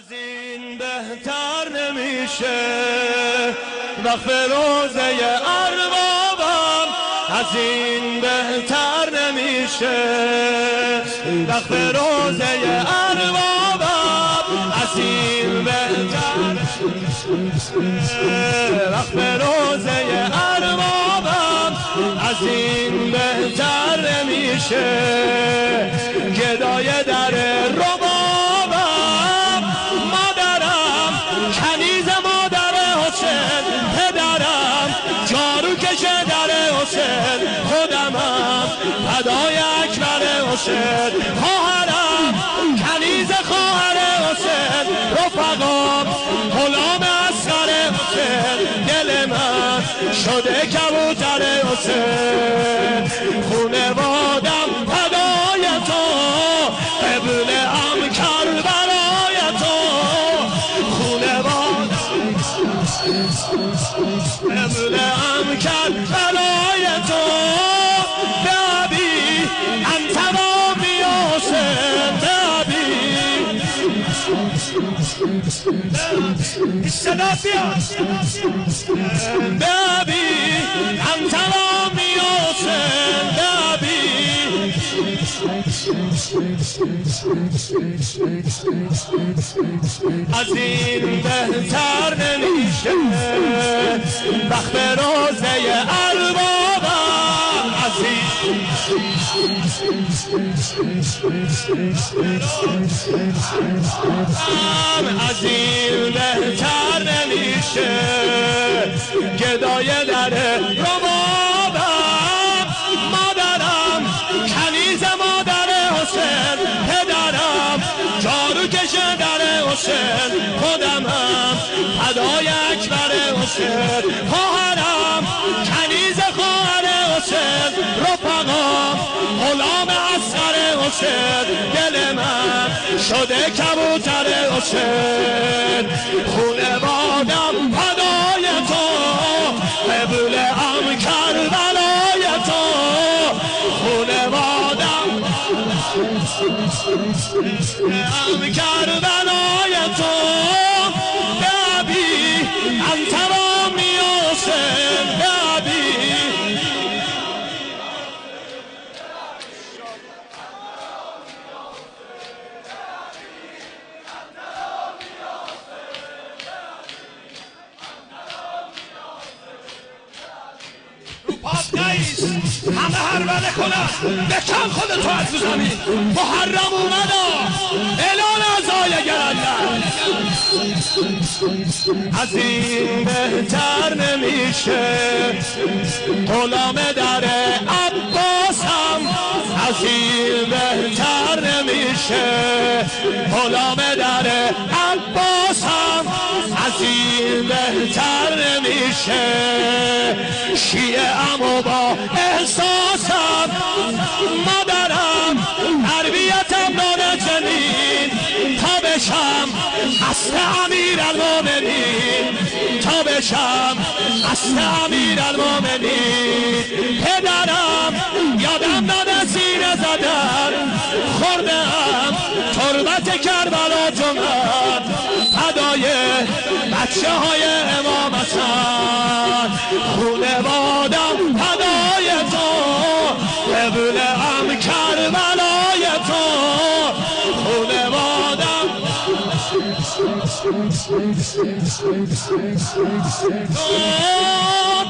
از این بهتر نمیشه. وقت روزه اربابم از این بهتر نمیشه. وقت روزه اربابم از این بهتر وقت روزه اربابم از این بهتر نمیشه. گدای در حسین خودمم فدای اکبر حسین. خواهرم کنیز خواهر حسین. رفقام غلام اسخر حسین. دل من شده کبوتر حسین. قبل هم کربلای تو نبی انت رامی حسین نبی صدا بیاد نبی انت رامی حسین نبی از این بهتر نمیشه. وقت روزه اربابم از این حسین خواهرم کنیز خواهر حسین رفقام غلام اسخر حسین دل من شده کبوتر حسین خونوادم فدای تو قبول هم کربلای تو. خونوادم هم کربلای همه هر کنن بکن خودتو از زمین محرم اومدا اعلان ازای گرندن از این بهتر نمیشه. غلام در عباسم این بهتر نمیشه غلام در عباسم از این بهتر شیعه امو با احساسم مادرم تربیتم داده جنین. تا بشم اصل امیر المومنین تا بشم اصل امیر المومنین پدرم یادم تو به ابی انت